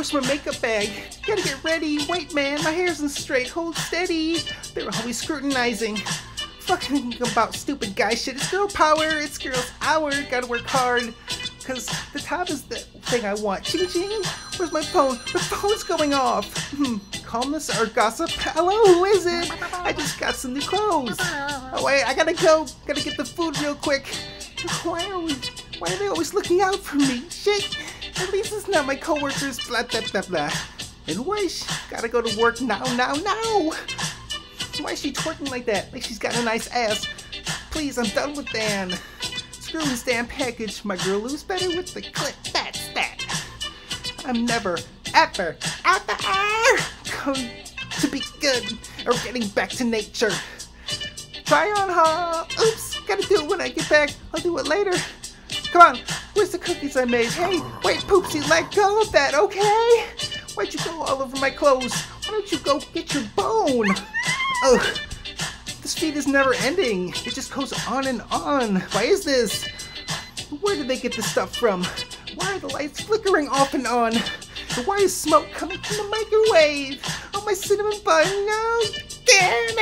Where's my makeup bag? Gotta get ready. Wait, man, my hair isn't straight. Hold steady. They're always scrutinizing. Fucking about stupid guy shit. It's girl power. It's girl's hour. Gotta work hard. Cause the top is the thing I want. Ching ching. Where's my phone? The phone's going off. Hmm. Calmness or gossip? Hello, who is it? I just got some new clothes. Oh wait, I gotta go. Gotta get the food real quick. Why are we? Why are they always looking out for me? Shit. At least it's not my coworkers. Blah blah blah blah. And wish. Gotta go to work now, now, now. Why is she twerking like that? Like she's got a nice ass. Please, I'm done with Dan. Screw this damn package. My girl lose better with the clip. That's that. I'm never, ever, ever going to be good or getting back to nature. Try on, huh? Oops, gotta do it when I get back. I'll do it later. Come on, where's the cookies I made? Hey, wait, Poopsie, let go of that, okay? Why'd you go all over my clothes? Why don't you go get your bone? Ugh, this feed is never ending. It just goes on and on. Why is this? Where did they get this stuff from? Why are the lights flickering off and on? And why is smoke coming from the microwave? Oh, my cinnamon bun, no! Damn